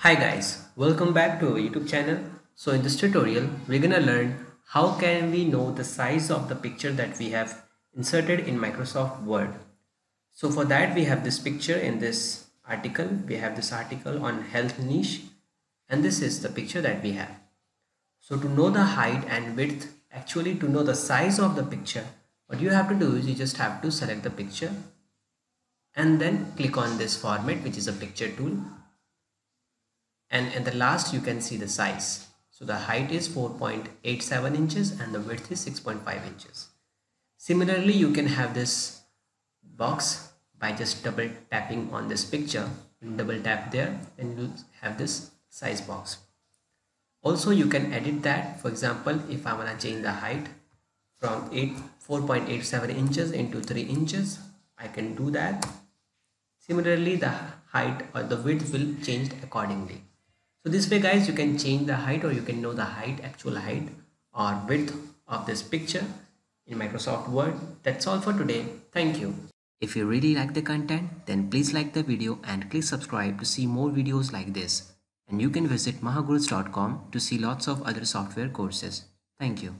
Hi guys, welcome back to our YouTube channel. So in this tutorial, we're gonna learn how can we know the size of the picture that we have inserted in Microsoft Word. So for that we have this picture in this article. We have this article on health niche and this is the picture that we have. So to know the height and width, actually to know the size of the picture, what you have to do is you just have to select the picture and then click on this format which is a picture tool and at the last you can see the size. So the height is 4.87 inches and the width is 6.5 inches. Similarly you can have this box by just double tapping on this picture. Double tap there and you have this size box. Also you can edit that. For example if I want to change the height from 8 4.87 inches into 3 inches I can do that. Similarly the height or the width will change accordingly so this way guys you can change the height or you can know the height actual height or width of this picture in Microsoft Word. That's all for today. Thank you. If you really like the content then please like the video and click subscribe to see more videos like this. And you can visit mahagurus.com to see lots of other software courses. Thank you.